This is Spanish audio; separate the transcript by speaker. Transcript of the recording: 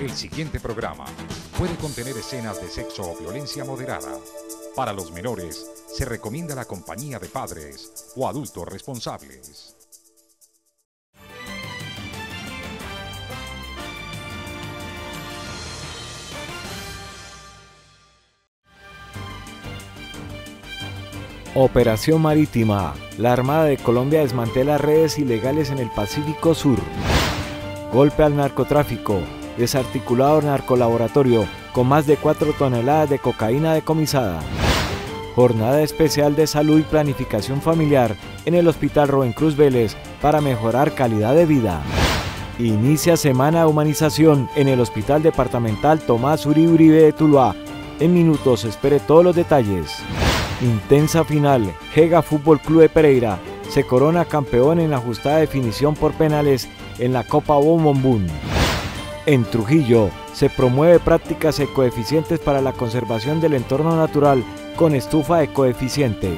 Speaker 1: El siguiente programa puede contener escenas de sexo o violencia moderada. Para los menores se recomienda la compañía de padres o adultos responsables.
Speaker 2: Operación Marítima. La Armada de Colombia desmantela redes ilegales en el Pacífico Sur. Golpe al narcotráfico. Desarticulado narcolaboratorio con más de 4 toneladas de cocaína decomisada. Jornada especial de salud y planificación familiar en el Hospital Rubén Cruz Vélez para mejorar calidad de vida. Inicia semana de humanización en el Hospital Departamental Tomás Uribe Uribe de Tuluá. En minutos espere todos los detalles. Intensa final. Jega Fútbol Club de Pereira se corona campeón en ajustada definición por penales en la Copa Bombombún. En Trujillo se promueve prácticas ecoeficientes para la conservación del entorno natural con estufa ecoeficiente.